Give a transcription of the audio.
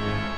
Yeah.